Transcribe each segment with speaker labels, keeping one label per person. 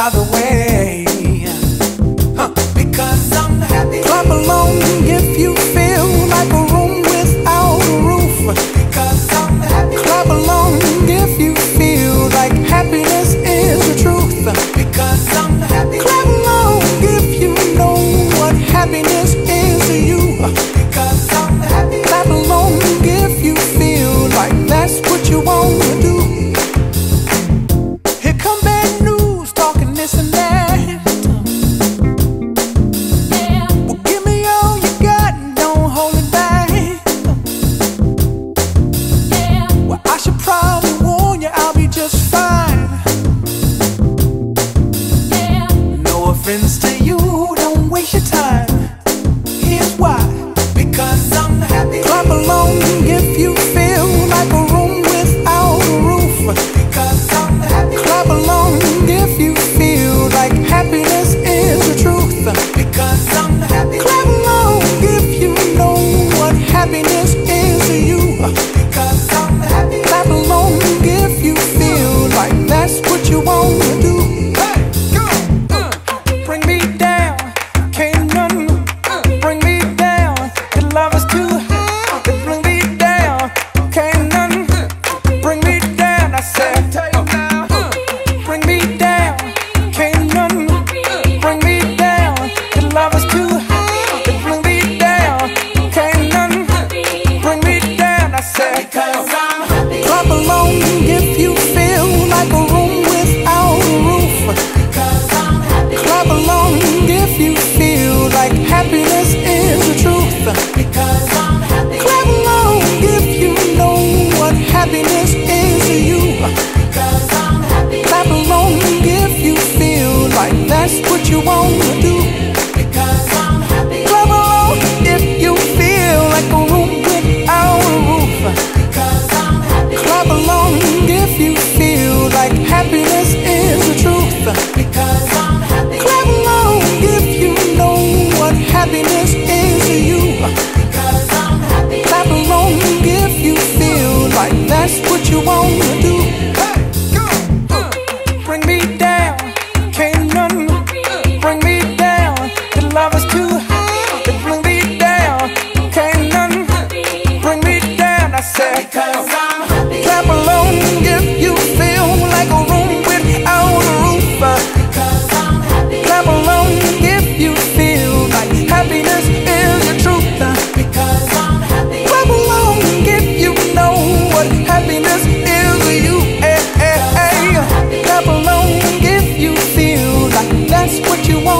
Speaker 1: by the way.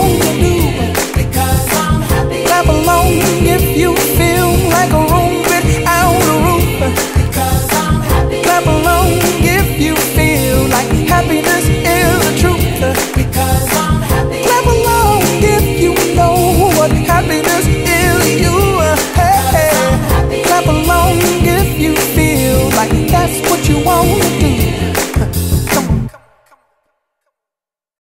Speaker 1: home